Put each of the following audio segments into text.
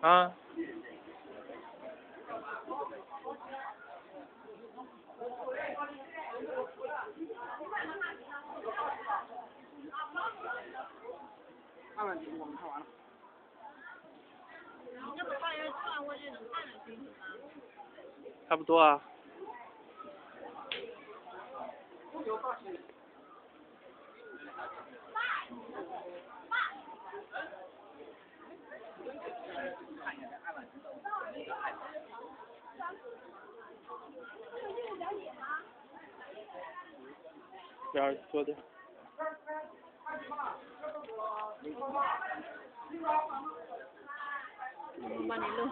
啊。看完我们看完了。差不多啊。我帮你录。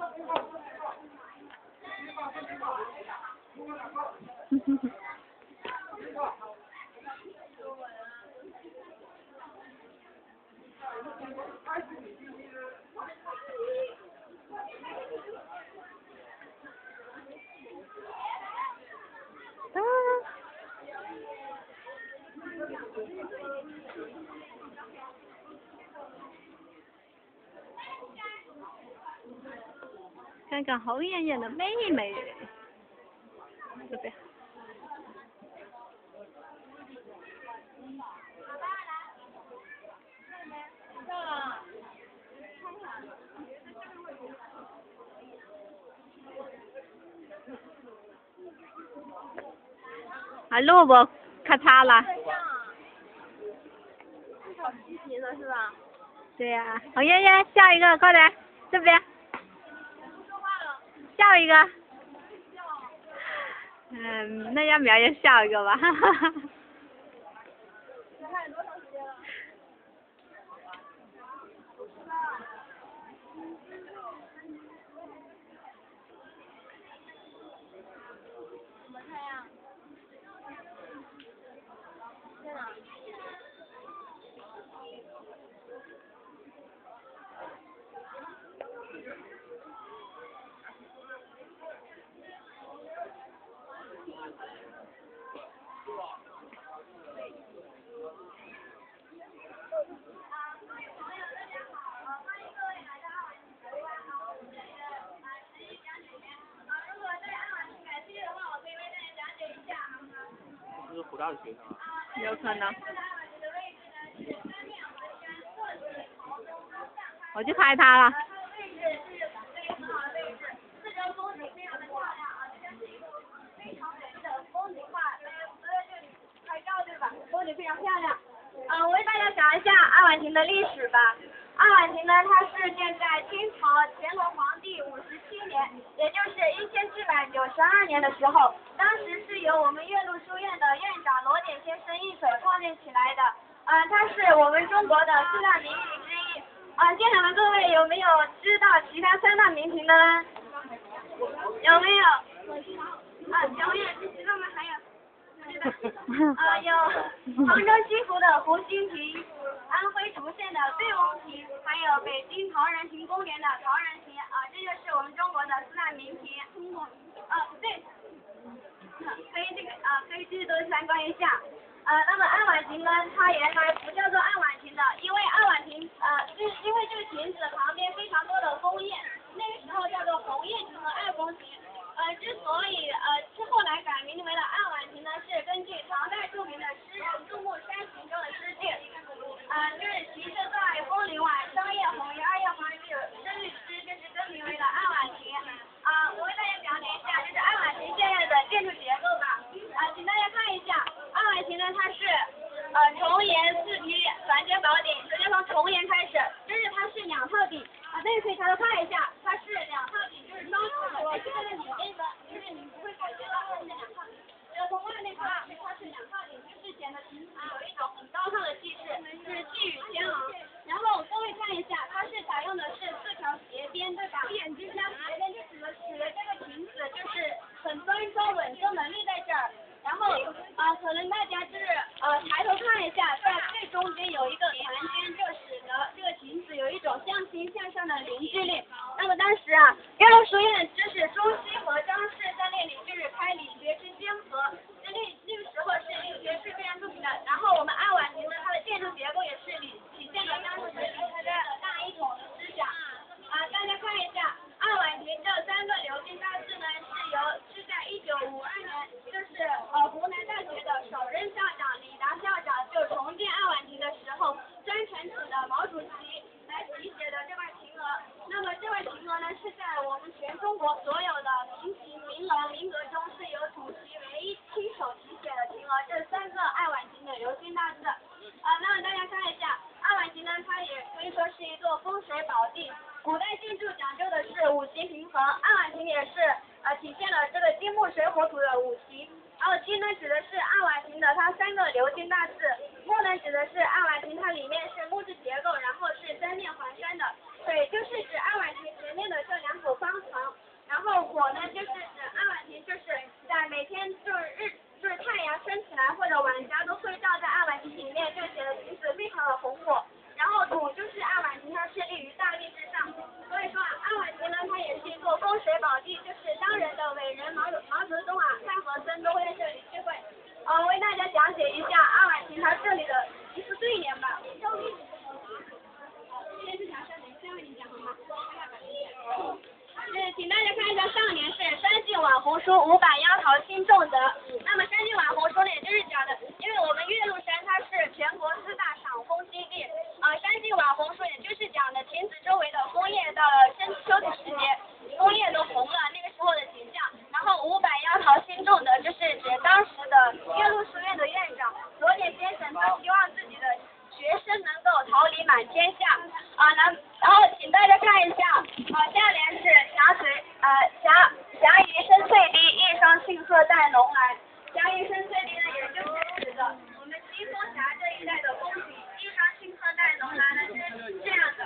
看看红艳艳的妹妹，这边。还录不？咔嚓了。好激情的是吧？对呀、侯艳艳，下一个，快点，这边。笑一个。嗯，那要不要也笑一个吧？哈哈哈。大的学生啊。有可能。我去拍他了。风景非常漂亮。嗯，我为大家讲一下爱晚亭的历史吧。爱晚亭呢，它是建在清朝乾隆皇帝五十七年，也就是一千七百九十二年的时候，当时是由我们岳麓书院的院长罗典先生一手创建起来的。嗯，它是我们中国的四大名亭之一。啊，现场的各位有没有知道其他三大名亭的呢？有没有？啊，有没有知道吗？还有。啊，有杭州西湖的湖心亭，安徽滁县的醉翁亭，还有北京陶然亭公园的陶然亭啊，这就是我们中国的四大名亭。啊，对，可以这个啊，可以这些都参观一下。呃，那么爱晚亭呢，它原来不叫做爱晚亭的，因为爱晚亭呃，就是因为这个亭子旁边非常多的枫叶，那个时候叫做红叶亭和爱枫亭。呃，之所以呃之后来改名为了爱晚亭呢，是根据唐建筑讲究的是五行平衡，二瓦型也是呃体现了这个金木水火土的五行。然后金呢指的是二瓦型的它三个鎏金大字，木呢指的是二瓦型它里面是木质结构，然后是三面环山的，对，就是指二瓦型前面的这两组方。书院的院长罗典先生，他希望自己的学生能够桃李满天下，啊，然然后请大家看一下，啊，下联是霞水，呃，霞霞云深翠堤，一双驯鹤带浓来。霞云深翠堤呢，也就是指的我们金峰峡这一带的风景。一双庆贺带龙来呢是这样的，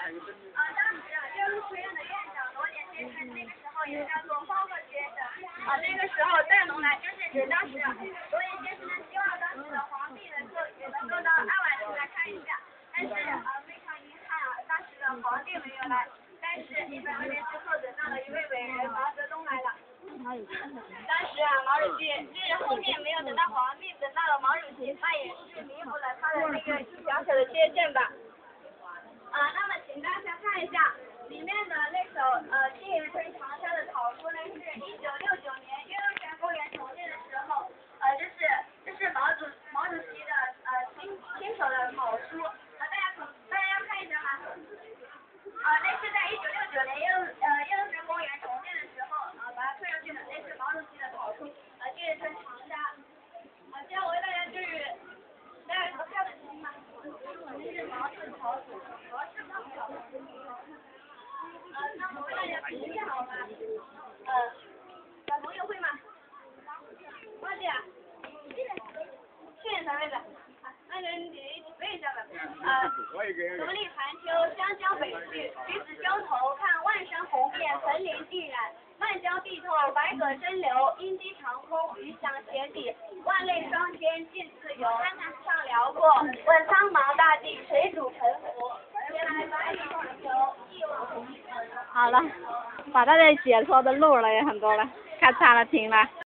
啊，当时啊，岳麓书院的院长罗典先生，那个时候也叫做方鹤先生，啊，那个时候带龙来就是指当时啊，罗典先生希望当时的皇帝能够也能够到爱晚亭来看一下。但是啊，非常遗憾啊，当时的来。但是一百多年之后，等到了一位伟人毛泽东来了。当时啊，毛主席就是后面没有等到皇帝，等到了毛主席，那也是弥补了他的那个小小的缺陷吧。啊，那么请大家看一下里面的那首呃《青云春长沙》的草书呢，是一九六九年岳麓山公园重建的时候，呃，这是这是毛主毛主席的呃亲亲手的草书。大家要看一下哈，啊，那是在一九年岳麓呃岳麓山公园重建的时候啊，把它推上去的，那是毛主席的草书，啊，这是春长沙，啊，接下来我为大家就是大家投票的听吗？这是毛氏草书，毛氏草书，呃，那我为大家评一下好吗？呃，小朋友会吗？忘记啊？去年才会的。那个你。独立寒秋，湘江北去，橘子洲头，看万山红遍，层林尽染。漫江碧透，百舸争流，鹰击长空，鱼翔浅底。万类霜天竞自由，上辽阔，问苍茫大地，谁主沉浮？原来百里黄秋，一往无前。好了，把大家解说的录了也很多了，咔嚓了，停了。